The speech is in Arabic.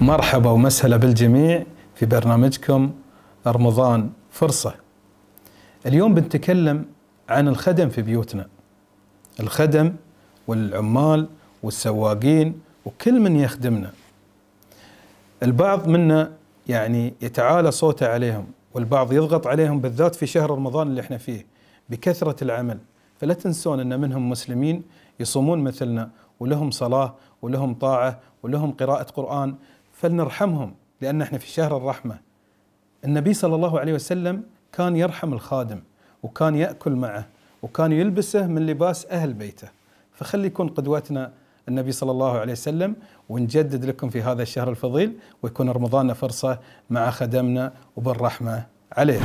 ومرحبا ومسهلا بالجميع في برنامجكم رمضان فرصة. اليوم بنتكلم عن الخدم في بيوتنا. الخدم والعمال والسواقين وكل من يخدمنا. البعض منا يعني يتعالى صوته عليهم والبعض يضغط عليهم بالذات في شهر رمضان اللي إحنا فيه بكثرة العمل. فلا تنسون إن منهم مسلمين يصومون مثلنا ولهم صلاة ولهم طاعة ولهم قراءة قرآن. فلنرحمهم لأن إحنا في شهر الرحمة. النبي صلى الله عليه وسلم كان يرحم الخادم وكان يأكل معه وكان يلبسه من لباس أهل بيته. فخلي يكون قدوتنا النبي صلى الله عليه وسلم ونجدد لكم في هذا الشهر الفضيل ويكون رمضاننا فرصة مع خدمنا وبالرحمة عليه.